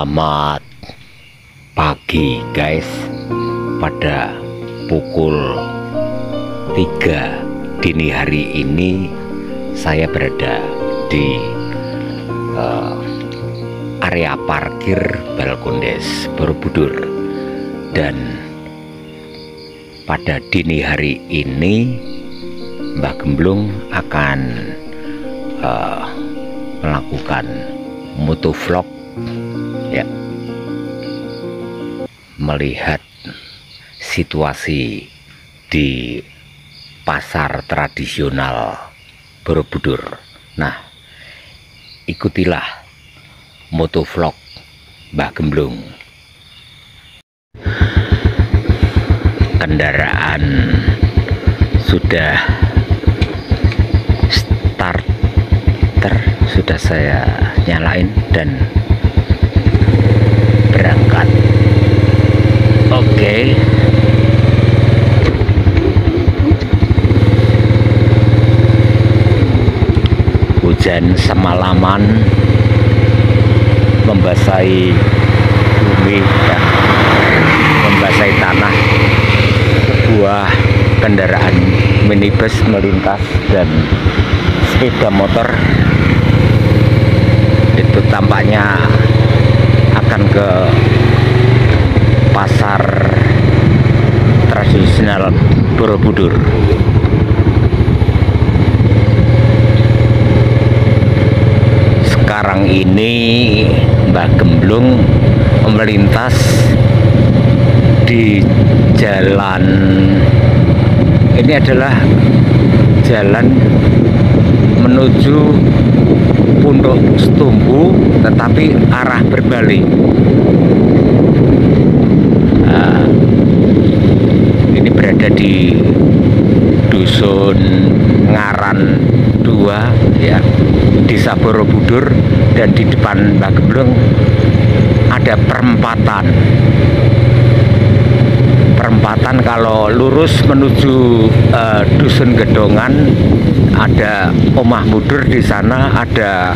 Selamat pagi guys. Pada pukul 3 dini hari ini Saya berada di uh, area parkir Balkondes Borobudur. Dan pada dini hari ini Mbah Gemblung akan uh, melakukan motovlog ya melihat situasi di pasar tradisional Borobudur. Nah, ikutilah motovlog Mbah Gemblung. Kendaraan sudah starter sudah saya nyalain dan berangkat oke okay. hujan semalaman membasahi bumi dan membasahi tanah sebuah kendaraan minibus melintas dan sepeda motor itu tampaknya akan ke pasar tradisional Borobudur. Sekarang ini Mbah Gemblung melintas di jalan. Ini adalah jalan menuju Pondok Setumbu tetapi arah berbalik ini berada di dusun Ngaran 2 ya. Desa Borobudur dan di depan Mbak Gemblung ada perempatan. Perempatan kalau lurus menuju uh, dusun Gedongan ada omah budur di sana ada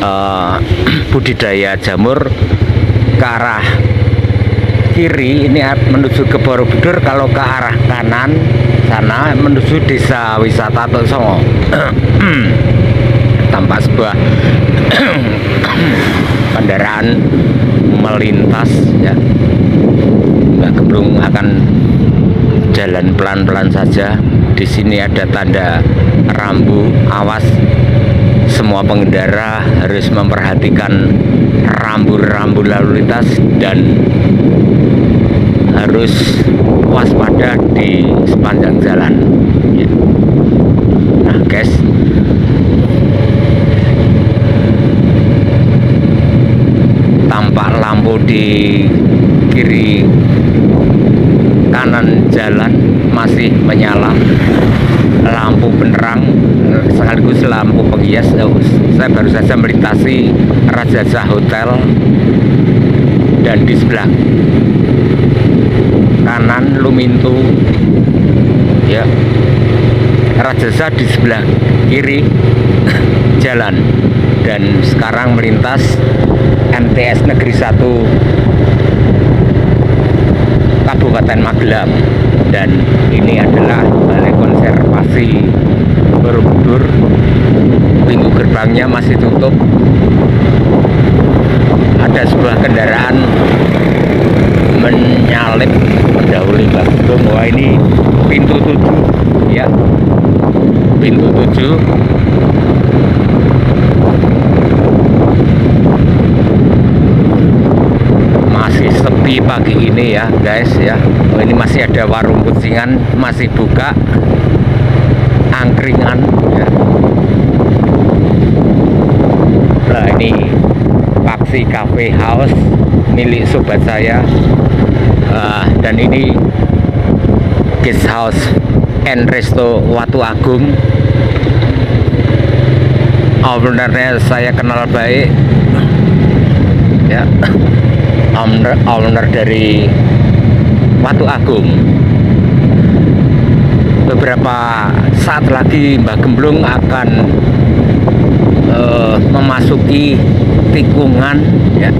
uh, budidaya jamur ke arah kiri ini menuju ke Borobudur kalau ke arah kanan sana menuju desa wisata Songo. Tampak sebuah kendaraan melintas ya. Mbak Gemblung akan jalan pelan-pelan saja. Di sini ada tanda rambu awas. Semua pengendara harus memperhatikan rambu-rambu lalu lintas dan harus waspada di sepanjang jalan. Ya. nah guys. Tampak lampu di kiri kanan jalan masih menyala. Lampu penerang sekaligus lampu penghias. Saya baru saja melintasi Rajaza Hotel dan di sebelah kanan Lumintu ya. Rajaza di sebelah kiri jalan. Dan sekarang melintas MTS Negeri 1 Kabupaten Magelang. Dan ini adalah Balai Konservasi Borobudur. Pintu gerbangnya masih tutup. Ada sebuah kendaraan menyalip mendahului Mbak wah ini pintu tujuh. Ya pintu tujuh. Masih sepi pagi ini ya guys ya. Oh, ini masih ada warung kucingan masih buka. Angkringan ya. Nah ini Paksi Cafe House milik sobat saya uh, dan ini guest house and resto Watu Agung. Ownernya saya kenal baik. Ya owner, owner dari Watu Agung. Beberapa saat lagi Mbah Gemblung akan uh, memasuki tikungan ya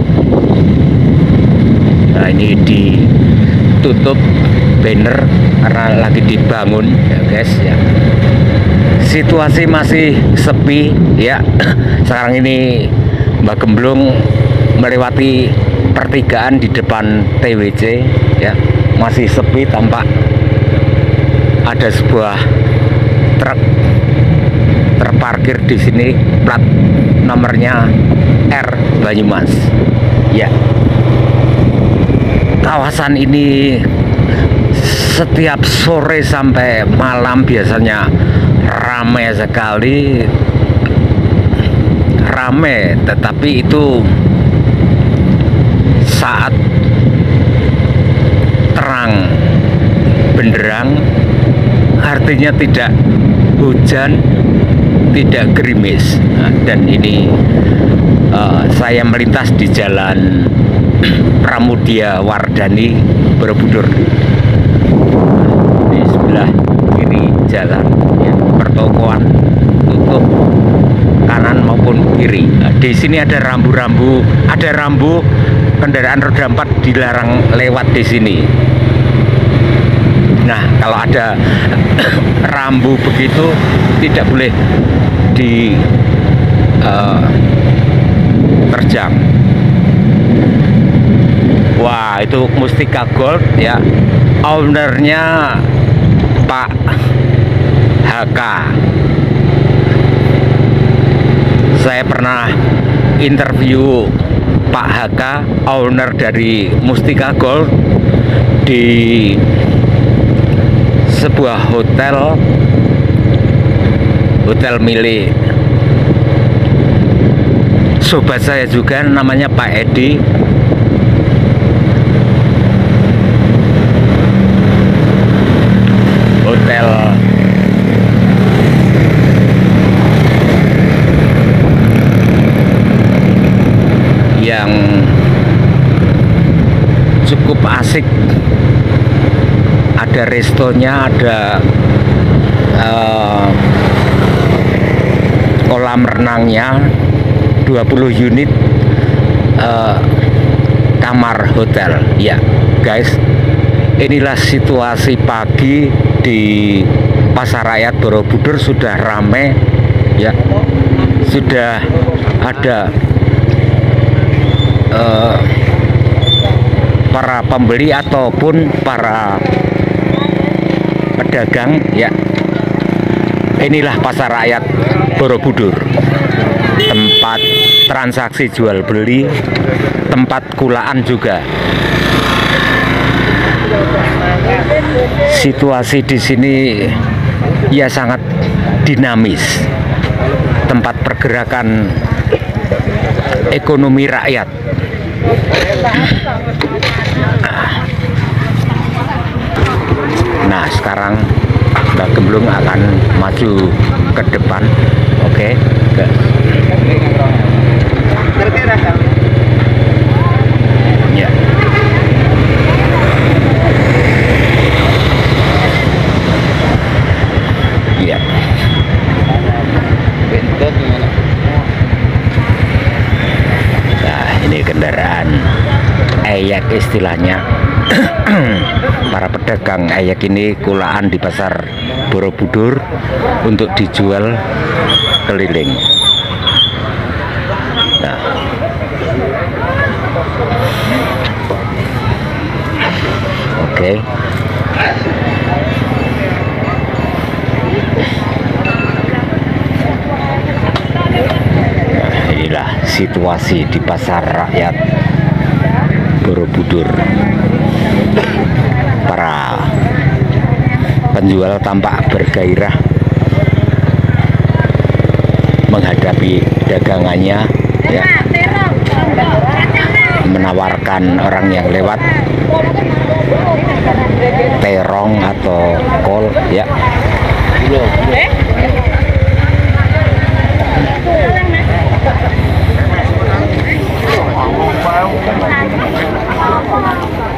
nah ini ditutup banner karena lagi dibangun ya guys ya. Situasi masih sepi ya. Sekarang ini Mbak Gemblung melewati pertigaan di depan TWC ya. Masih sepi tampak ada sebuah truk terparkir di sini plat nomornya R Banyumas ya kawasan ini setiap sore sampai malam biasanya ramai sekali. Ramai tetapi itu saat terang benderang artinya tidak hujan tidak gerimis. Nah, dan ini uh, saya melintas di jalan Pramudia Wardani Borobudur. Di sebelah kiri jalan ya, pertokoan tutup kanan maupun kiri. Nah, di sini ada rambu-rambu ada rambu kendaraan roda 4 dilarang lewat di sini. Nah, kalau ada rambu begitu tidak boleh di uh, terjang. Wah, itu Mustika Gold ya. Ownernya Pak HK. Saya pernah interview Pak HK, owner dari Mustika Gold di sebuah hotel hotel milik sobat saya juga namanya Pak Edi hotel yang cukup asik. Ada restonya ada uh, kolam renangnya 20 unit uh, kamar hotel. Ya guys inilah situasi pagi di pasar rakyat Borobudur sudah rame. Ya sudah ada uh, para pembeli ataupun para pedagang ya. Inilah pasar rakyat Borobudur. Tempat transaksi jual beli tempat kulaan juga. Situasi di sini ya sangat dinamis. Tempat pergerakan ekonomi rakyat Nah sekarang Mbak Gemblung akan maju ke depan. Oke okay. Ya. Ya. Nah ini kendaraan Ayak istilahnya pedagang ayak ini kulaan di pasar Borobudur untuk dijual keliling. Nah. Oke. Nah, inilah situasi di pasar rakyat Borobudur para penjual tampak bergairah menghadapi dagangannya ya. Menawarkan orang yang lewat terong atau kol ya.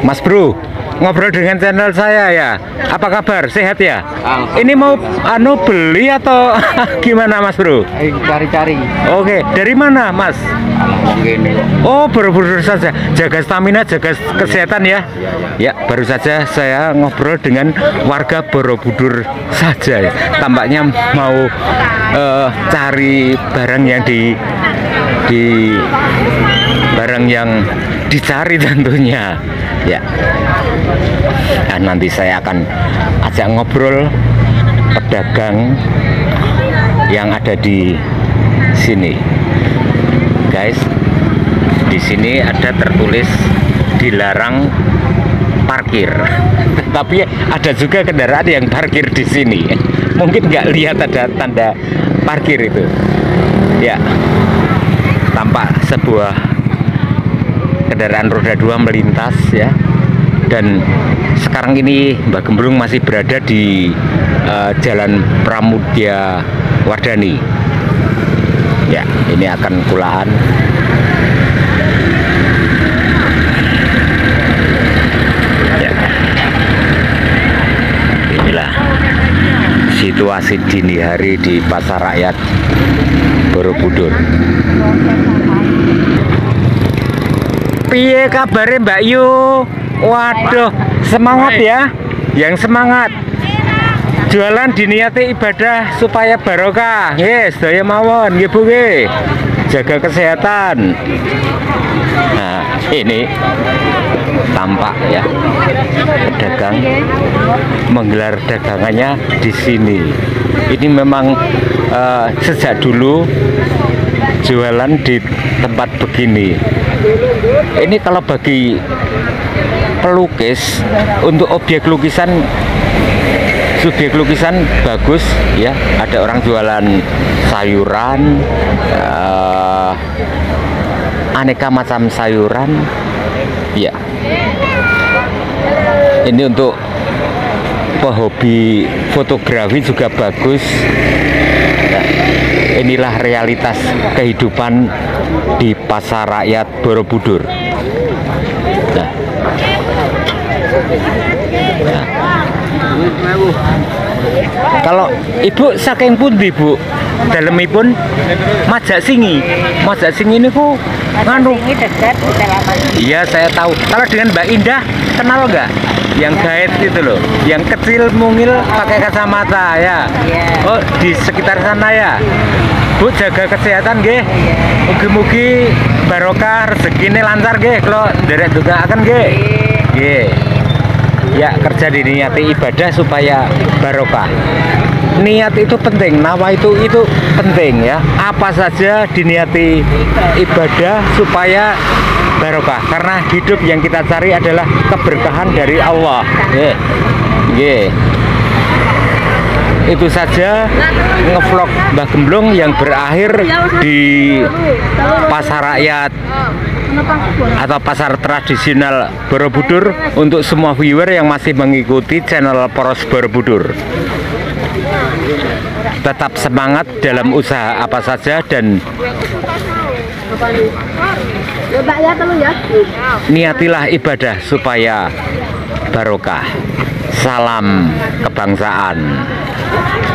Mas Bro ngobrol dengan channel saya ya. Apa kabar? Sehat ya? Ini mau anu beli atau gimana Mas Bro? Eh, cari-cari. Oke, dari mana Mas? Oh, buru-buru saja. Jaga stamina, jaga kesehatan ya. Ya, baru saja saya ngobrol dengan warga Borobudur saja. ya. Tampaknya mau eh, cari barang yang di di barang yang dicari tentunya. Ya. Nah, nanti saya akan ajak ngobrol pedagang yang ada di sini. Guys, di sini ada tertulis dilarang parkir. Tapi ada juga kendaraan yang parkir di sini. Mungkin nggak lihat ada tanda parkir itu. Ya, tampak sebuah kendaraan roda dua melintas ya. Dan sekarang ini Mbak Gembrung masih berada di eh, Jalan Pramudya Wardani. Ya, ini akan kulaan. Ya. Inilah situasi dini hari di Pasar Rakyat Borobudur. Piye kabarnya Mbak Yu? Waduh, semangat ya. Yang semangat. Jualan diniati ibadah supaya barokah. Yes, daya mawon nggih Bu nggih. Jaga kesehatan. Nah, ini tampak ya pedagang menggelar dagangannya di sini. Ini memang eh, sejak dulu jualan di tempat begini. Ini kalau bagi pelukis untuk objek lukisan subjek lukisan bagus ya. Ada orang jualan sayuran eh, aneka macam sayuran ya. Ini untuk pehobi fotografi juga bagus. Ya, inilah realitas kehidupan di pasar rakyat Borobudur nah, nah. Kalau ibu saking pundi bu? Dalemipun majak singi. Majak singi ini ku nganu. Iya saya tahu. Kalau dengan Mbak Indah kenal nggak? Yang gaet itu loh, yang kecil mungil pakai kacamata ya. Iya. Oh di sekitar sana ya. Bu jaga kesehatan nggih. Mugi-mugi barokah rezekine lancar nggih kalau derek juga akan nggih. Nggih. Ya kerja diniati ibadah supaya barokah. Niat itu penting, nawa itu itu penting ya. Apa saja diniati ibadah supaya barokah. Karena hidup yang kita cari adalah keberkahan dari Allah. Nggih. Nggih. Itu saja ngevlog Mbah Gemblung yang berakhir di pasar rakyat atau pasar tradisional Borobudur untuk semua viewer yang masih mengikuti channel Poros Borobudur. Tetap semangat dalam usaha apa saja dan niatilah ibadah supaya barokah. Salam kebangsaan. Thank you.